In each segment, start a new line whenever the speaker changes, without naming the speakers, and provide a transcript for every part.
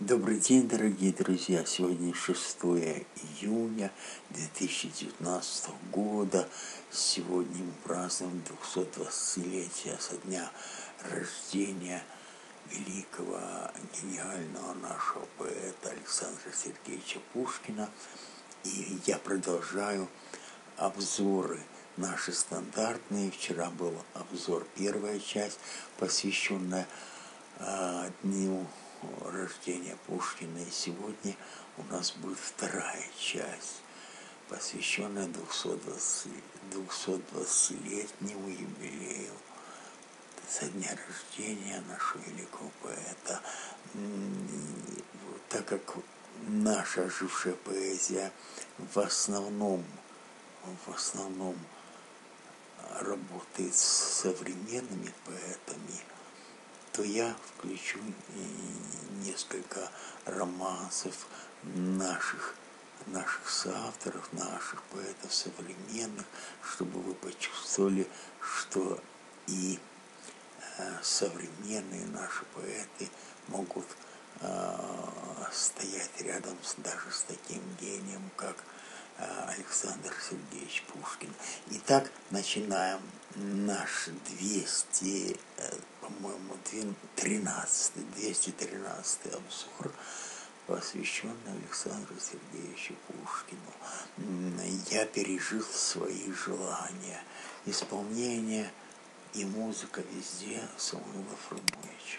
Добрый день, дорогие друзья! Сегодня 6 июня 2019 года. Сегодня мы празднуем 220-летие со дня рождения великого, гениального нашего поэта Александра Сергеевича Пушкина. И я продолжаю обзоры наши стандартные. Вчера был обзор, первая часть, посвященная э, Дню рождения Пушкина. И сегодня у нас будет вторая часть, посвященная 220, 220-летнему юбилею со дня рождения нашего великого поэта. Так как наша ожившая поэзия в основном, в основном работает с современными поэтами – то я включу несколько романсов наших, наших соавторов, наших поэтов современных, чтобы вы почувствовали, что и э, современные наши поэты могут э, стоять рядом с, даже с таким гением, как э, Александр Сергеевич Пушкин. Итак, начинаем наш 200 по-моему, 13, 213 обзор, посвященный Александру Сергеевичу Пушкину. Я пережил свои желания, исполнение и музыка везде Самуила Фрумовича.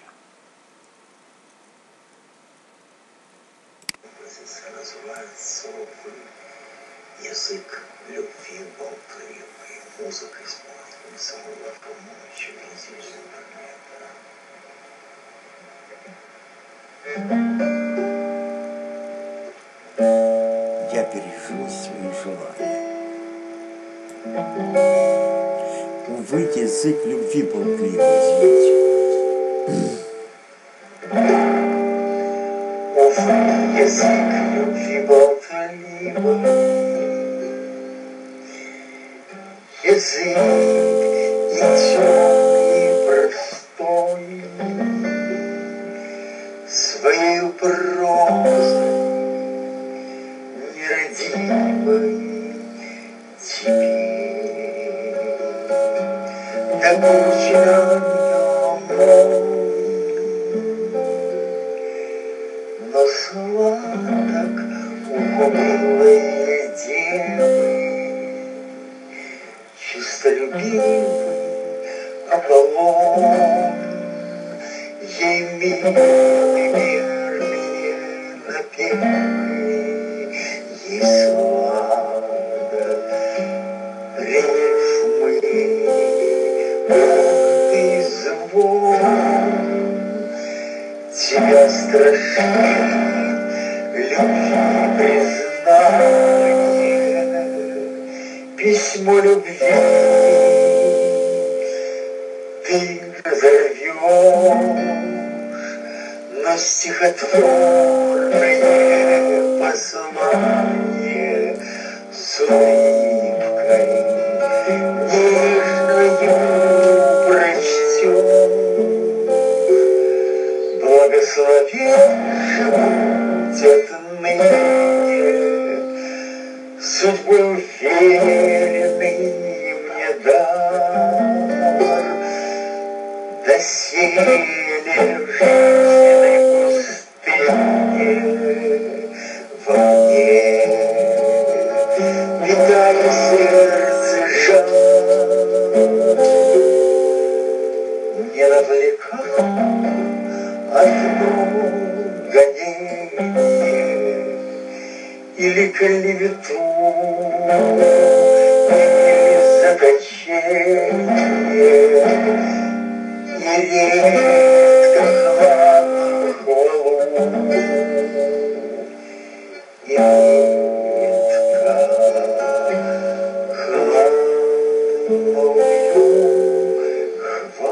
Язык любви болтливый, музыка исполнена Самуила Фрумовича везде Я пережил свои желания. Увы, язык любви был извините. Увы, язык любви болтливый, язык и рифмы, гордый звон. Тебя страшит любви признание, письмо любви ты разорвешь на стихотворное послание с Благословен будет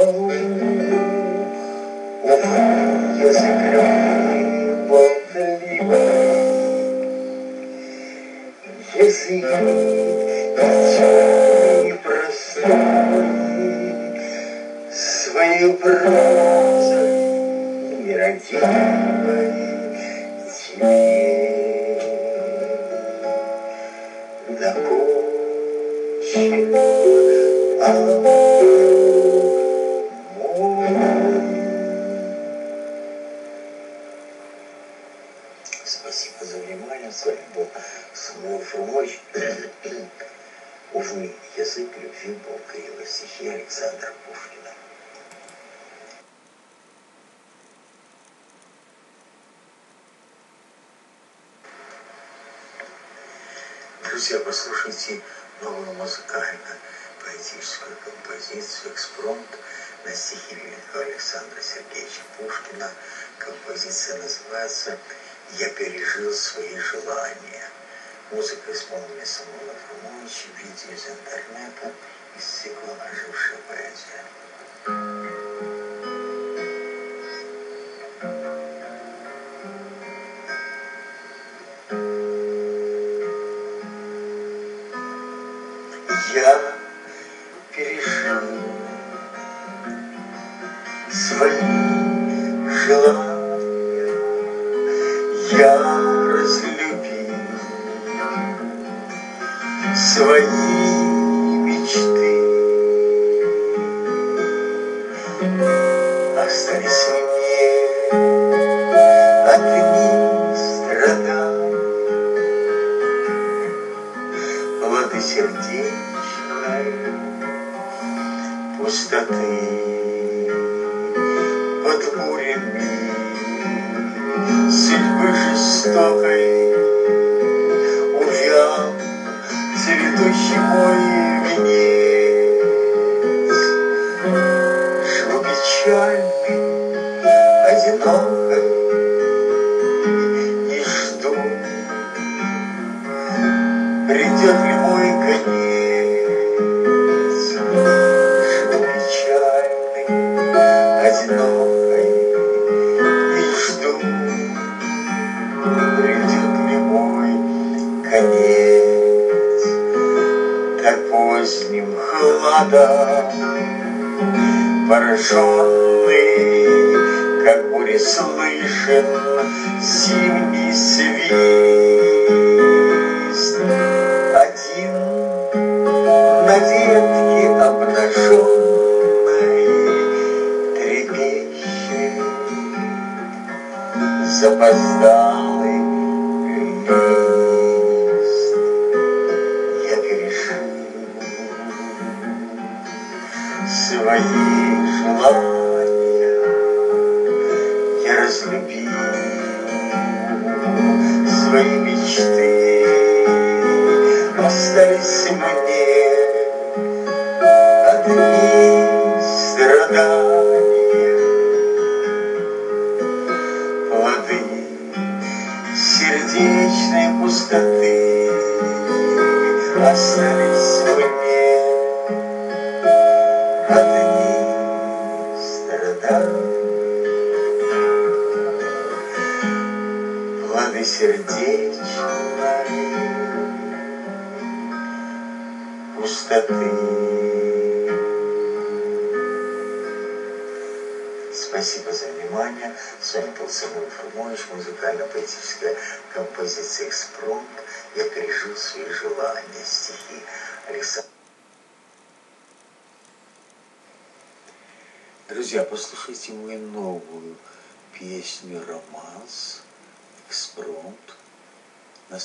хвалу. Увы, язык разлюбил свои.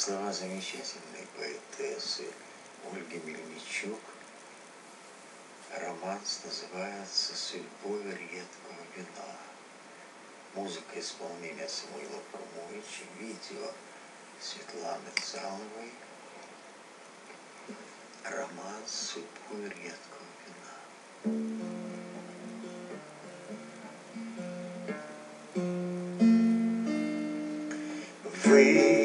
слова замечательной поэтессы Ольги Мельничук. Романс называется «Судьбой редкого вина». Музыка исполнения Самуила Пурмовича, видео Светланы Цаловой. Роман «Судьбой редкого вина». Вы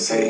say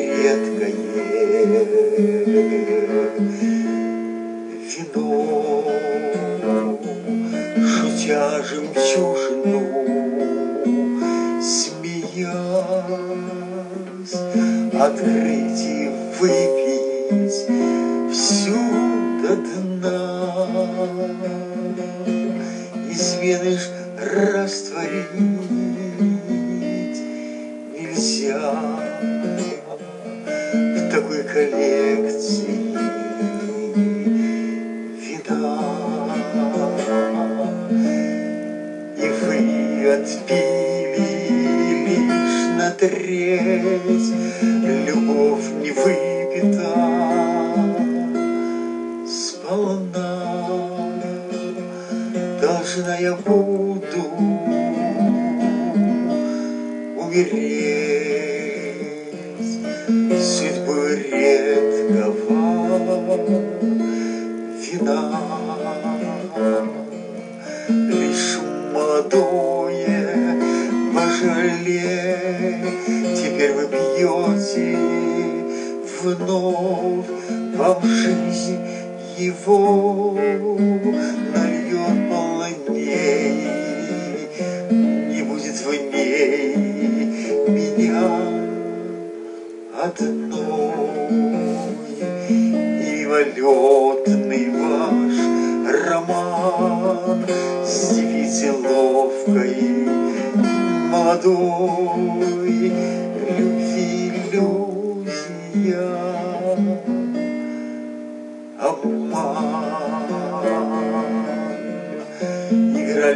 Должна я буду умереть судьбы редкого вина. Лишь молодое пожалей, теперь вы пьете вновь вам жизнь его нальет не будет в ней меня одной. Мимолетный ваш роман с молодой, любви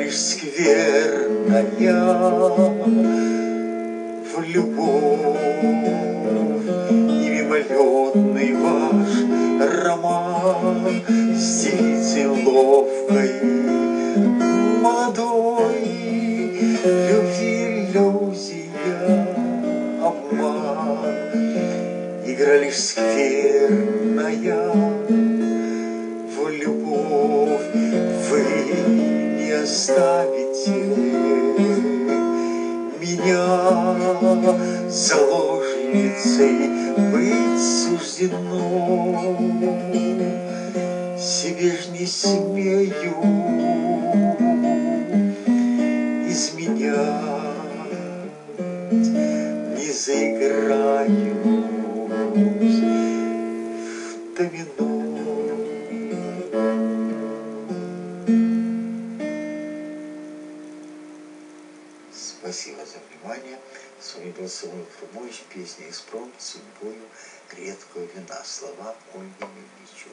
Лишь скверная в любовь и мимолетный ваш роман с ловкой, молодой, любви иллюзия обман. Игра лишь скверная оставите меня заложницей быть суждено. Себе ж не смею изменять, не заиграю С был Самуил Фрумович, песня «Экспромт» судьбою редкого вина. Слова Ольги Мельничук.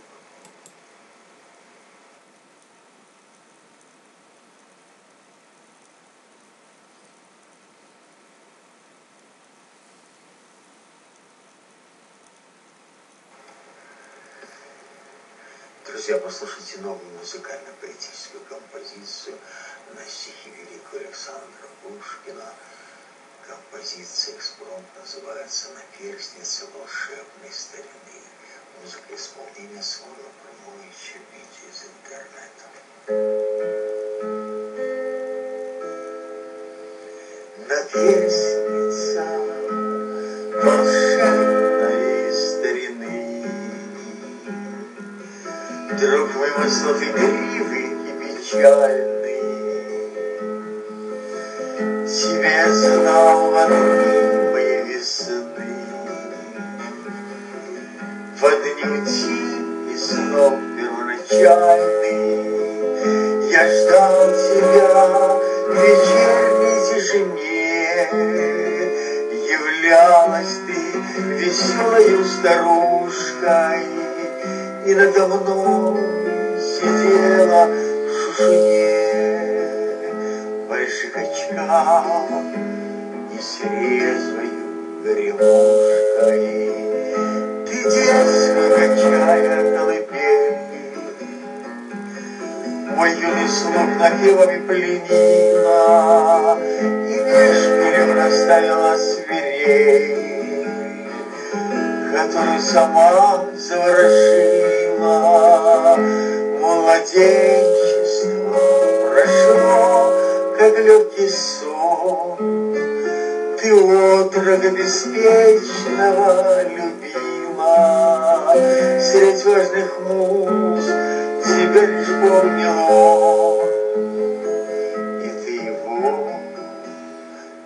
Друзья, послушайте новую музыкально-поэтическую композицию на стихи великого Александра Пушкина. Композиция «Экспромт» называется «Наперстница волшебной старины». Музыка исполнения Самуила Промовича, видео из интернета. Наперстница волшебной старины Друг вымыслов игривый и печальный Утин и снов первоначальный. Я ждал тебя в вечерней тишине Являлась ты веселою старушкой И надо мной сидела в шушуне. Больших очках и с резвою гремушкой качая колыбель мой юный слух напевами пленила И меж расставила свирель, Которую сама заворожила. Младенчество прошло, как легкий сон, ты отрока беспечного любила, Средь важных муз тебя лишь помнил И ты его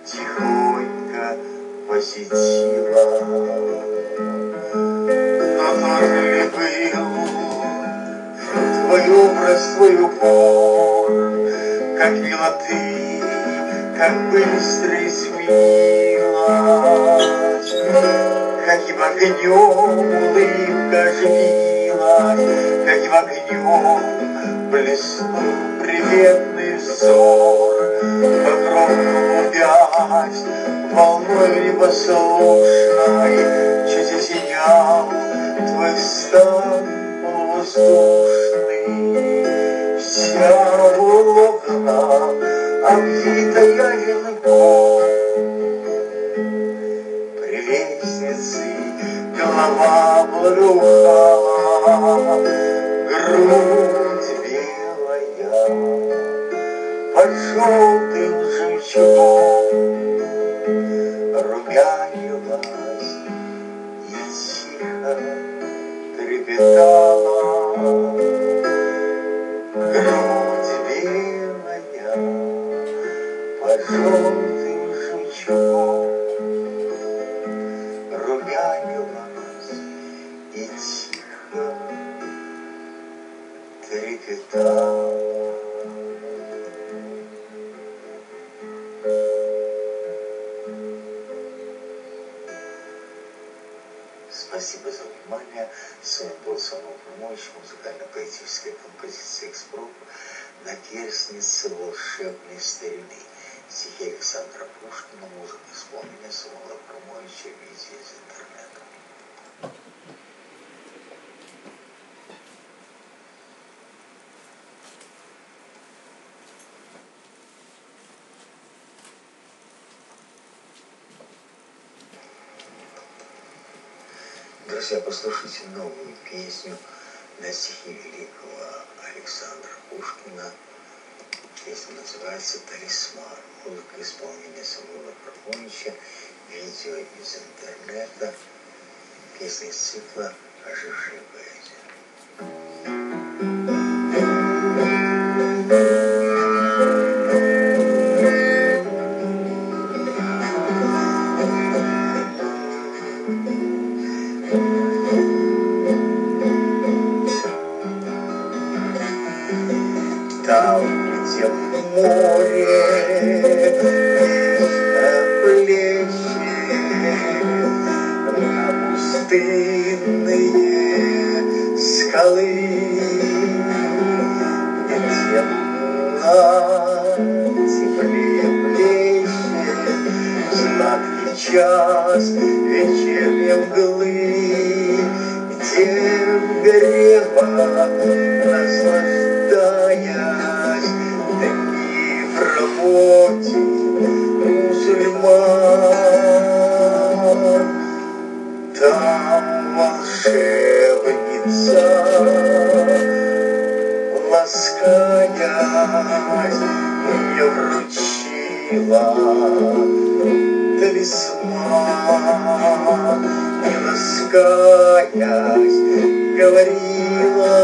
тихонько посетила. Тоже ли был твой образ, твой упор, Как мило ты, как быстро изменилась, Каким огнем улыбка оживилась, Каким огнем блеснул приветный взор, Покровно клубясь, волной непослушной, Чуть осиял твой стан полувоздушный. Вся волокна, обвитая яныком, Rupa. Runa. Друзья, послушайте новую песню на стихи великого Александра Пушкина. Песня называется «Талисман». Музыка исполнения Самуила Проконовича. Видео из интернета. Песня из цикла «Ожившая поэзия». Не ласкаясь, говорила,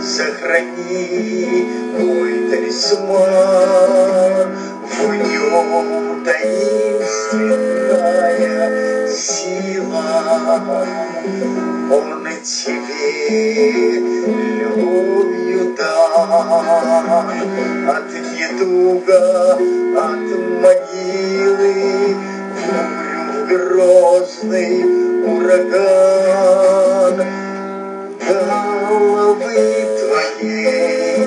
сохрани мой талисман, в нем таинственная сила, он тебе любовью дан, от недуга, от могилы, бурю грозный ураган, головы твоей,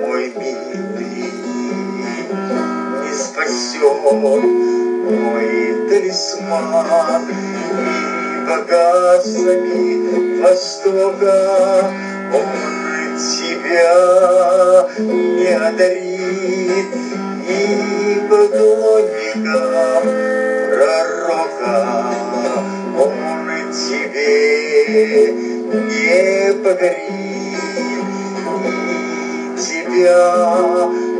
мой милый, не спасет мой талисман. И богатствами Востока он тебя не одарит и поклонникам пророка. Он тебе не погорит и тебя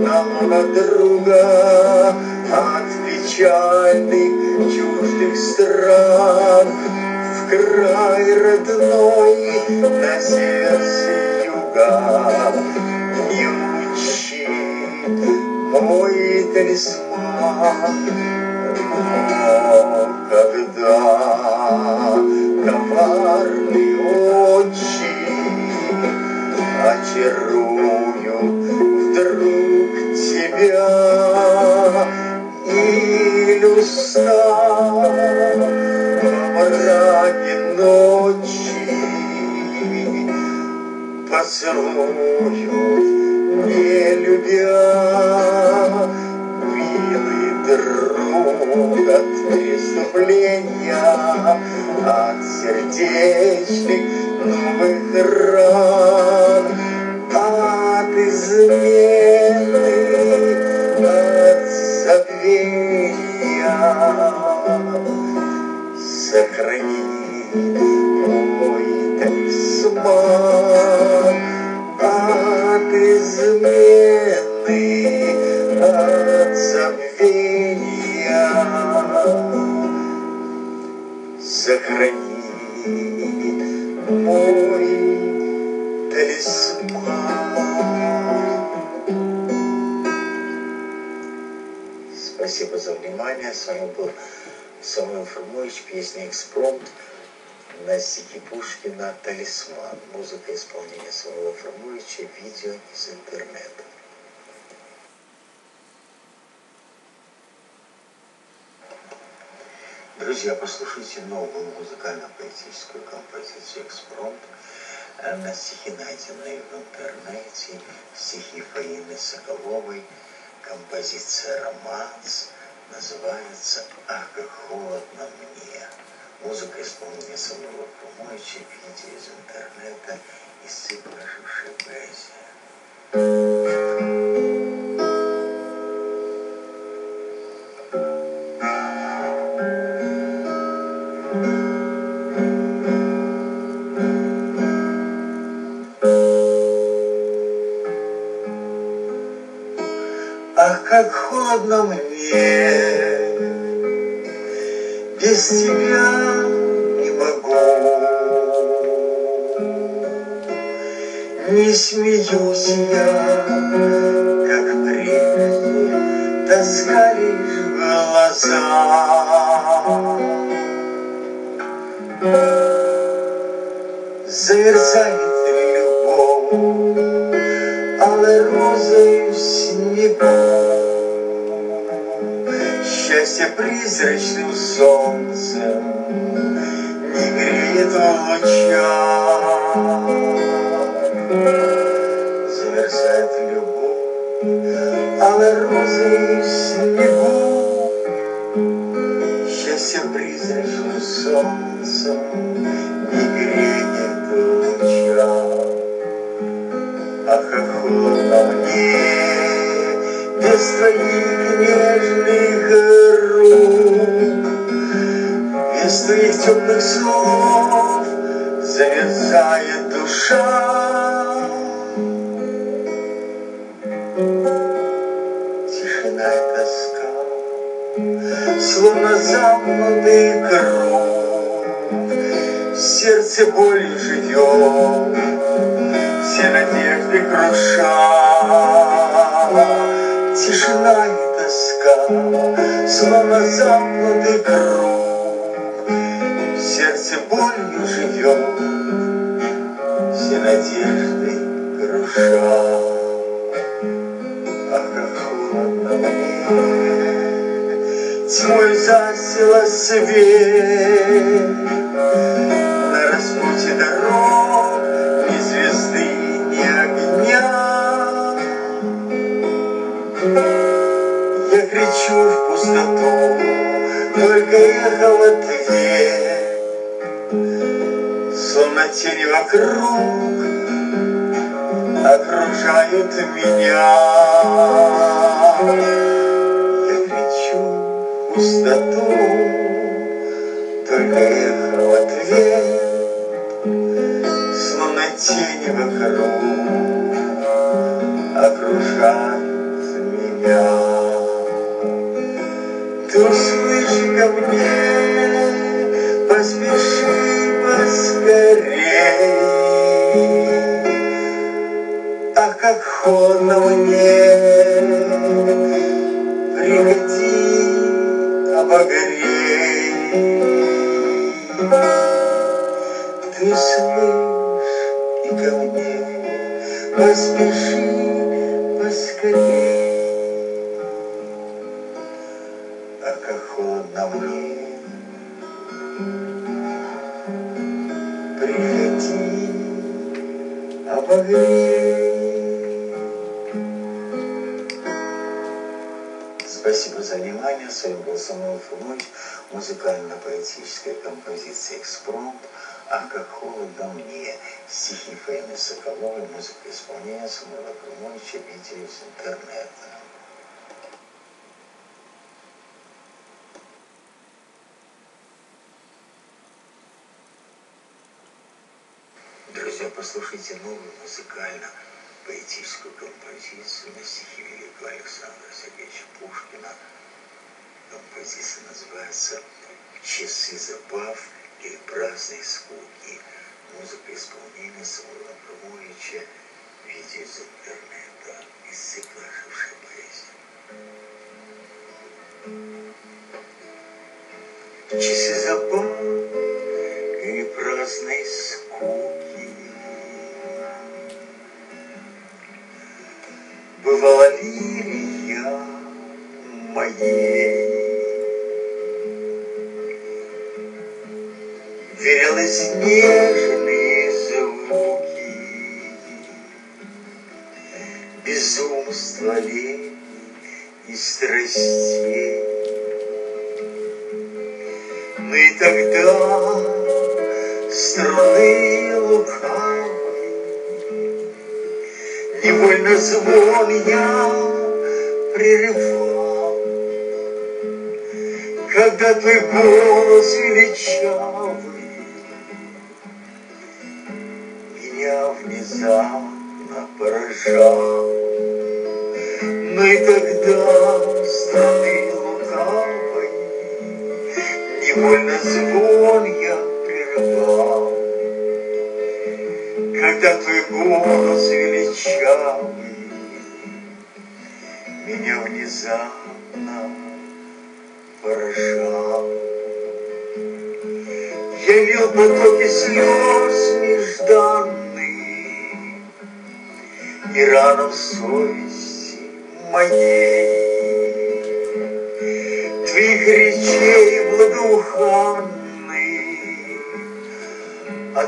на друга от печальных чуждых стран, в край родной на сердце юга не учит мой талисман. Но когда Пушкина «Талисман». Музыка исполнения Самуила Фрумовича, видео из интернета. Друзья, послушайте новую музыкально-поэтическую композицию «Экспромт» на стихи, найденные в интернете, стихи Фаины Соколовой, композиция «Романс», называется «Ах, холодно мне». Музыка исполнения самого Пумойча, видео из интернета, цикла «Ожившая поэзия». Ах, как холодно мне, без тебя не могу. Не смеюсь я, как прежде, тоска лишь в. Без твоих нежных рук, без твоих теплых слов замерзает душа. Тишина и тоска, словно замкнутый круг, сердце болью живет все надежды круша. Словно замкнутый круг, сердце болью живет, все надежды круша. Ах, как холодно мне, тьмой засела свет, вокруг окружают меня. Я кричу в пустоту, только ехал ответ, словно тени вокруг окружают меня. услышь ко мне, как холодно мне, Видео из интернета. Друзья, послушайте новую музыкально-поэтическую композицию на стихи великого Александра Сергеевича Пушкина. Композиция называется «Часы забав или праздной скуки». Музыка исполнения Самуила Абрамовича, видео из интернета, из цикла «Ожившая поэзия». Часы забав или праздной скуки. Бывала лирия моей, Верилась нежные Лени и страстей. И тогда струны лукавой, Невольно звон я прерывал, Когда твой голос величавый Но и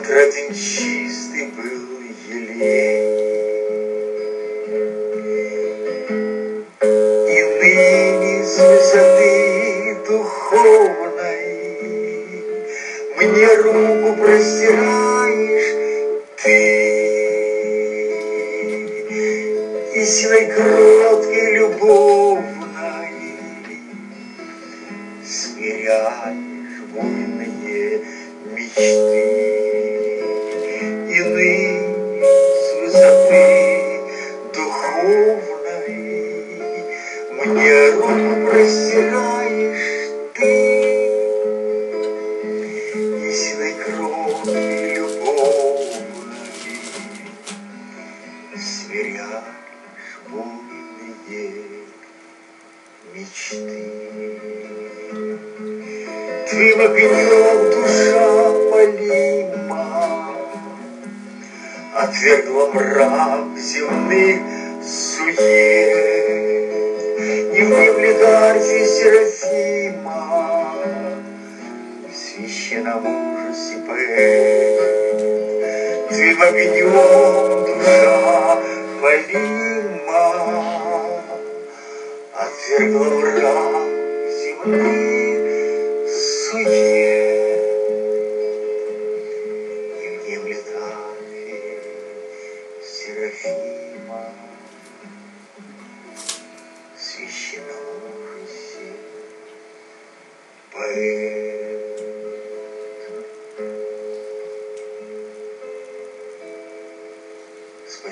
Отраден чистый был елей. И ныне с высоты духовной Мне руку простираешь ты. И силой кроткой любовной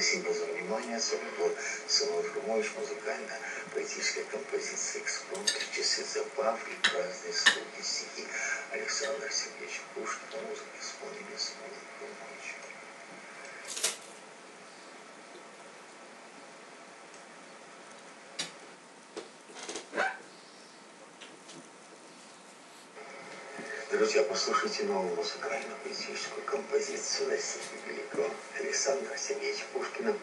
Спасибо за внимание. С вами был Салон Румович, музыкально-поэтическая композиция «Экспромт», «Часы забав» и «Праздные слуги» стихи Сергеевич Сергеевича Пушкина. музыке исполнили Салон Румович. Друзья, послушайте новую музыкально-поэтическую композицию России великого Александра Сергеевича Пушкина.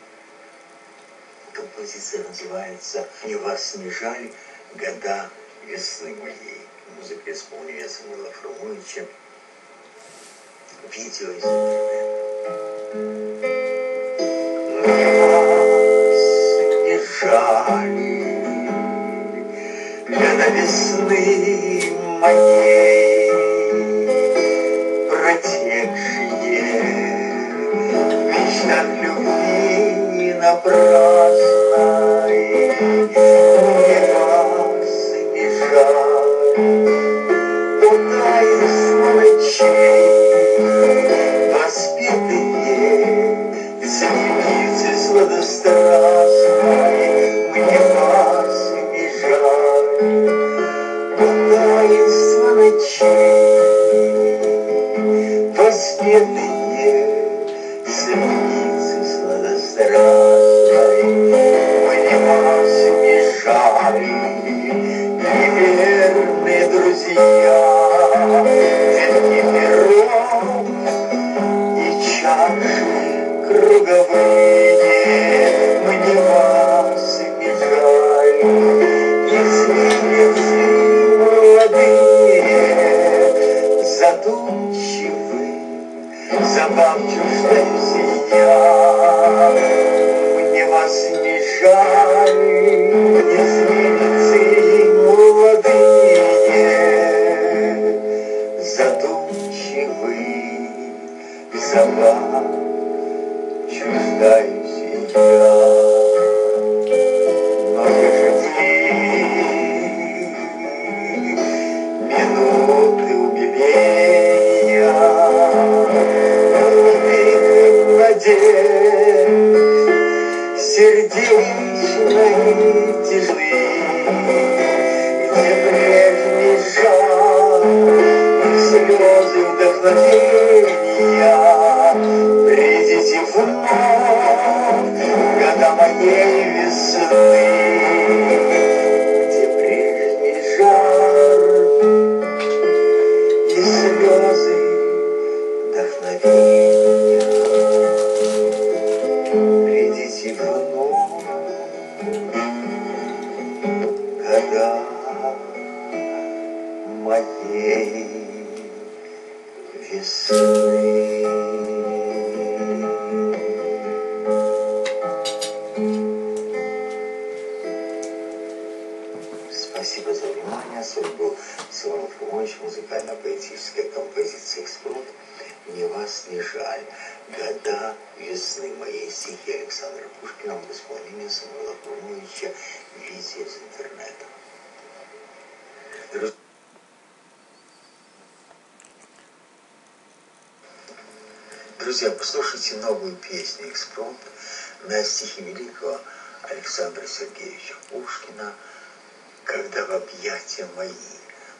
Композиция называется «Не вас не жаль, года весны моей». Музыка исполняется Мила Фрумовича. Видео из. Не вас не жаль, года весны моей. love.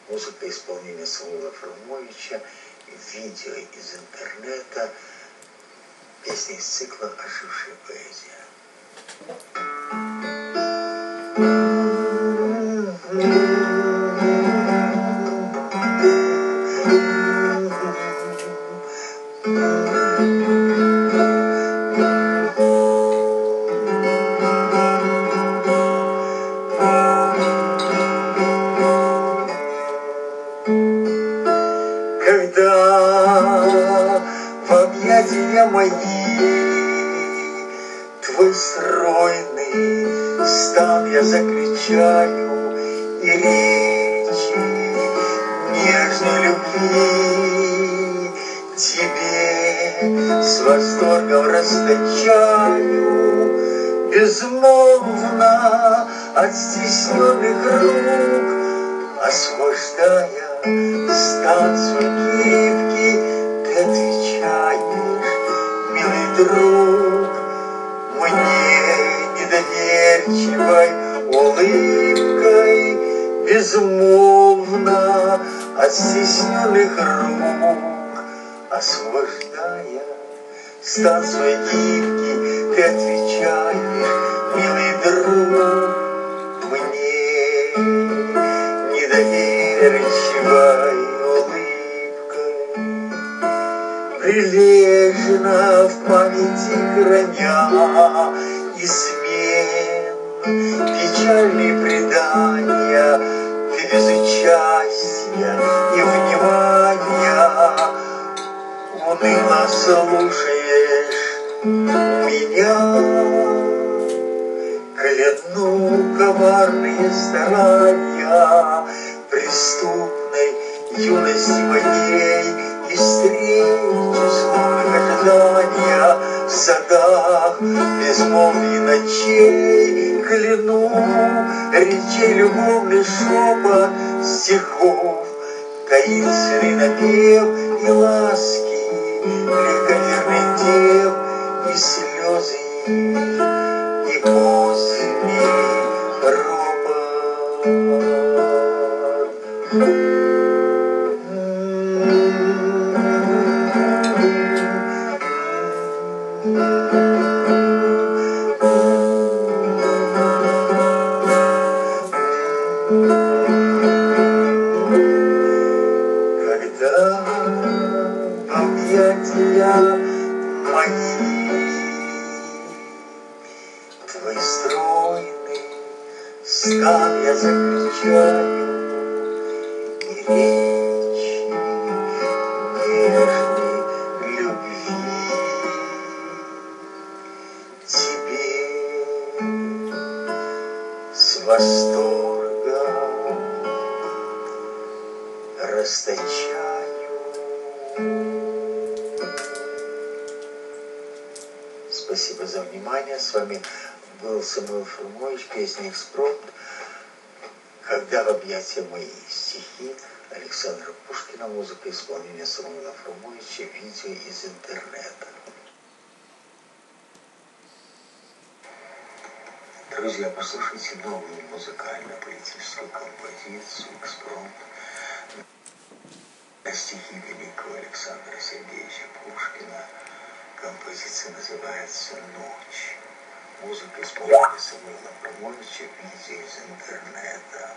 музыка исполнения Саула Фрумовича, видео из интернета, песни из цикла «Ожившая поэзия». богиня мои, Твой стройный стан я закричаю, И речи нежной любви Тебе с восторгом расточаю, Безмолвно от стесненных рук Освобождая станцию гибкий, ты отвечай друг Мне недоверчивой улыбкой Безмолвно от стесненных рук Освобождая станцию гибки Ты отвечаешь, милый друг Мне недоверчивой Прилежно в памяти храня. И смен Печальные предания без участия и внимания. Уныло слушаешь меня Кляну коварные старания Преступной юности моей И сложных ожидания В садах безмолвии ночей Кляну речей любовный шепот Стихов таинственный напев И ласки легковерных дев И слезы и поздний ропот. Песня «Экспромт». «Когда в объятия мои» стихи Александра Пушкина, музыка исполнения Самуила Фрумовича, видео из интернета. Друзья, послушайте новую музыкально-политическую композицию «Экспромт» на стихи великого Александра Сергеевича Пушкина. Композиция называется «Ночь». Музыка исполнена Самуила Абрамовича, видео из интернета.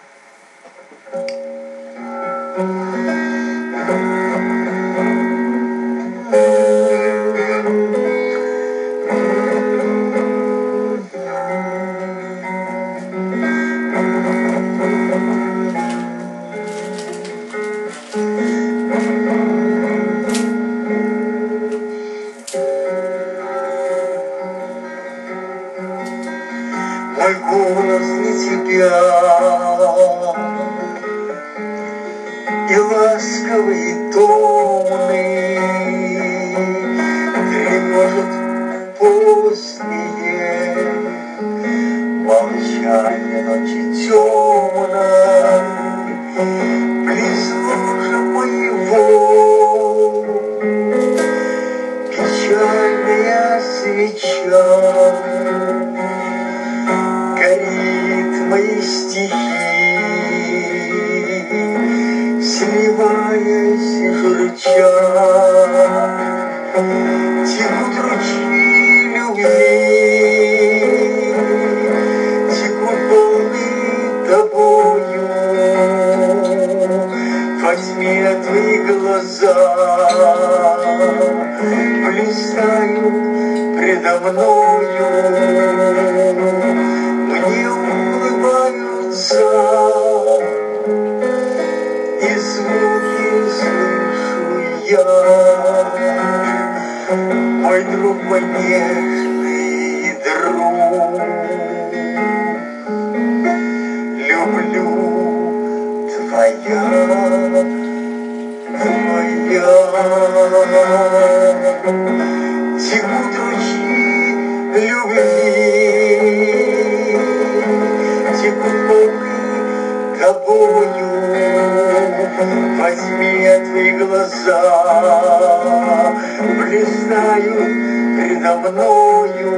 Твои глаза блистают предо мною мне улыбаются, и звуки слышу я. Мой друг, мой нежный Возьми твои глаза, блистают предо мною.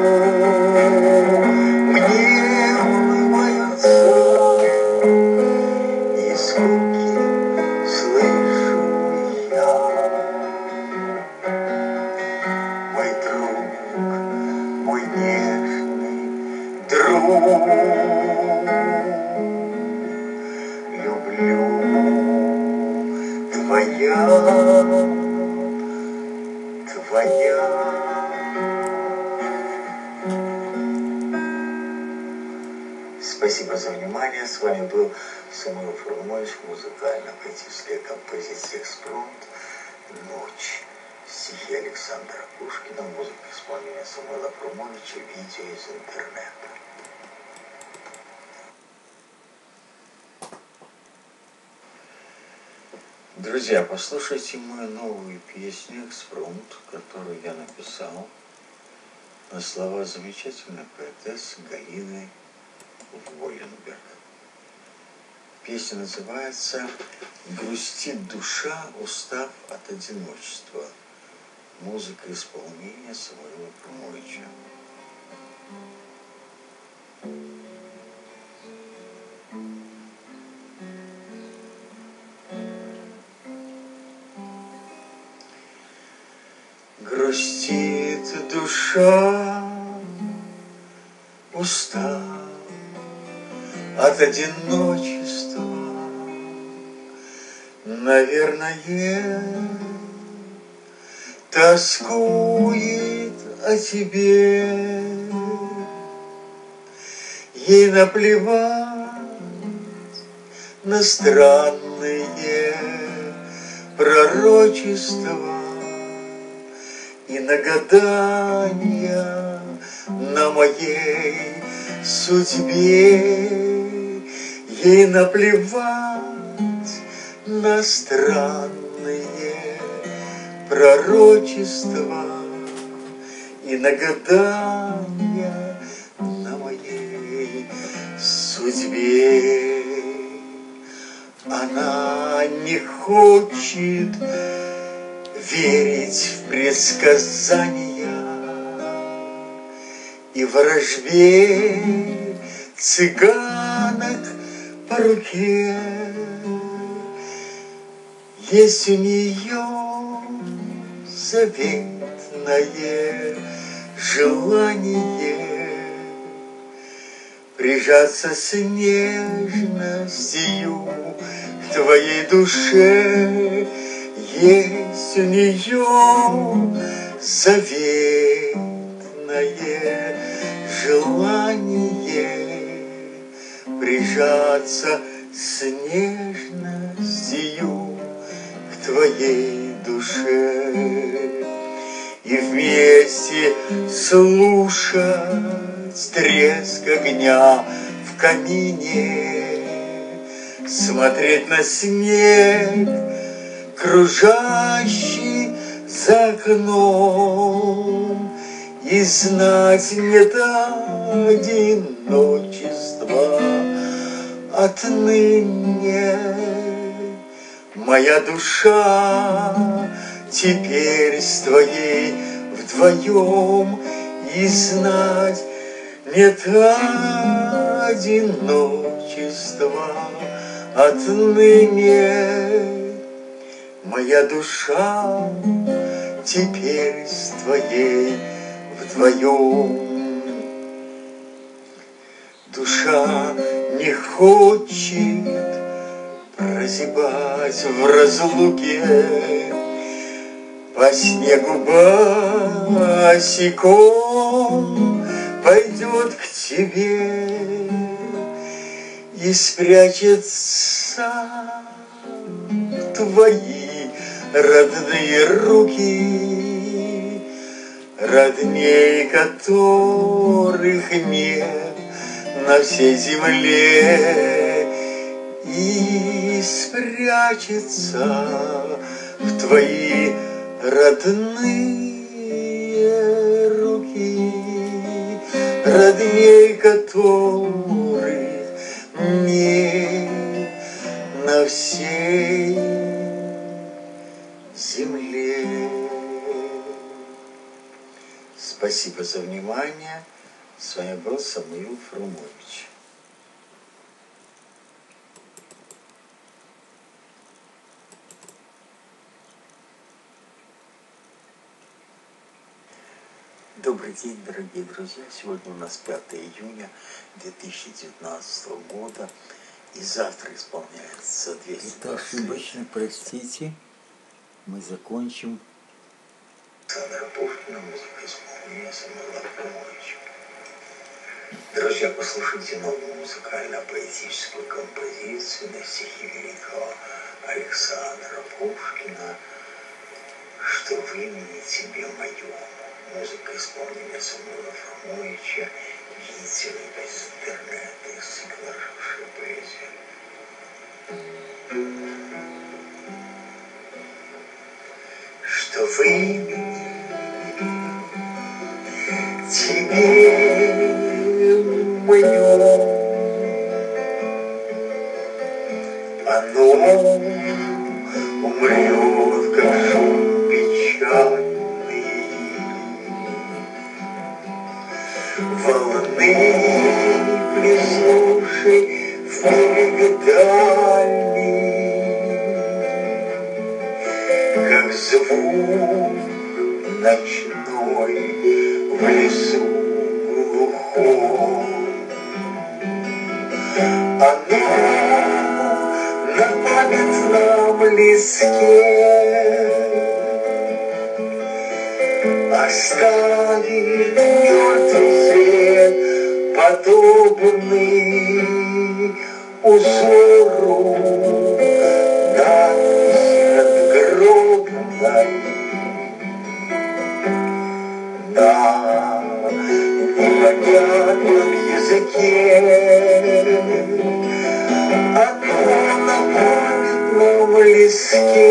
Самуил Фрумович, музыкально-поэтическая композиция «Экспромт», «Ночь». Стихи Александра Пушкина, музыка исполнения Самуила Фрумовича, видео из интернета. Друзья, послушайте мою новую песню «Экспромт», которую я написал на слова замечательной поэтессы Галины Воленберг. Песня называется «Грустит душа, устав от одиночества». Музыка исполнения Самуила Промовича. Грустит душа, устав от одиночества, наверное, тоскует о тебе. Ей наплевать на странные пророчества и на гадания на моей судьбе. Ей наплевать на странные пророчества и на гадания на моей судьбе. Она не хочет верить в предсказания и ворожбе цыганок по руке. Нее заветное желание прижаться с нежностью к твоей душе. Есть у нее заветное желание прижаться с нежностью твоей душе и вместе слушать треск огня в камине, смотреть на снег, кружащий за окном, и знать нет одиночества отныне. Моя душа теперь с твоей вдвоем и знать нет одиночества отныне. Моя душа теперь с твоей вдвоем. Душа не хочет прозябать в разлуке, по снегу босиком пойдет к тебе и спрячется твои родные руки, родней которых нет на всей земле, и спрячется в твои родные руки, родней которых нет на всей земле. Спасибо за внимание. С вами был Самуил Фрумович. Добрый день, дорогие друзья! Сегодня у нас 5 июня 2019 года. И завтра исполняется 200
Это ошибочно, простите. Мы закончим.
Александра Пушкина, музыка исполнения Самуила Абрамовича. Друзья, послушайте новую музыкально-поэтическую композицию на стихи великого Александра Пушкина «Что в имени тебе моем». Музыка исполнения Самуила Абрамовича, видите из интернета, из цикла поэзия. Что в имени тебе моем оно умрет, как шум дальний, как звук ночной в лесу глухом. Оно на памятном лиске оставит мертвый след, подобный узору надписи надгробной на непонятном языке. Оно на памятном лиске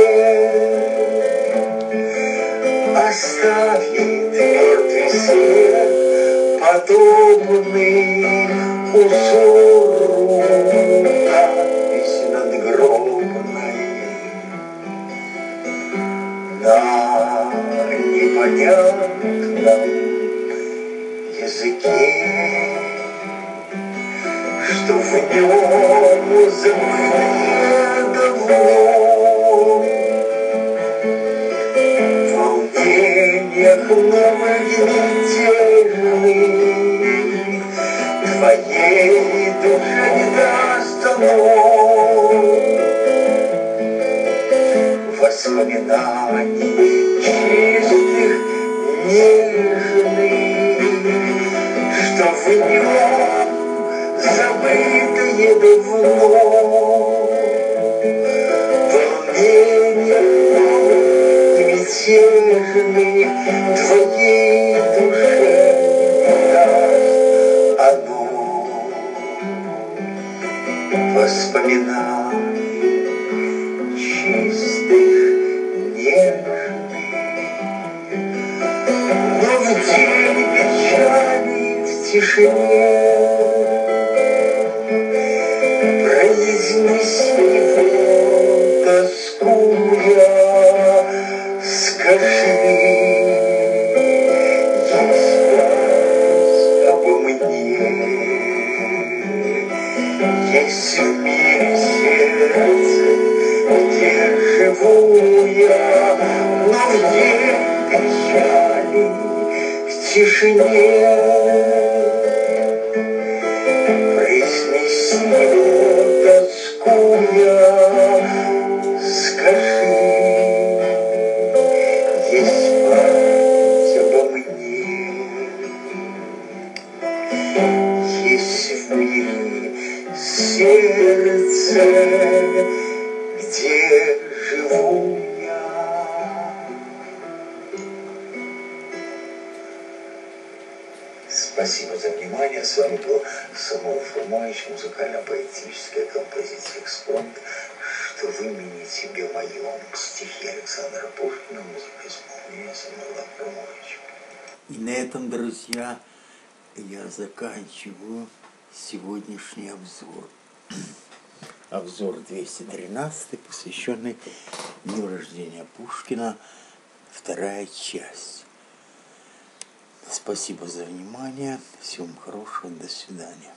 тишине. Произнеси
213, посвященный дню рождения Пушкина, вторая часть. Спасибо за внимание. Всем хорошего. До свидания.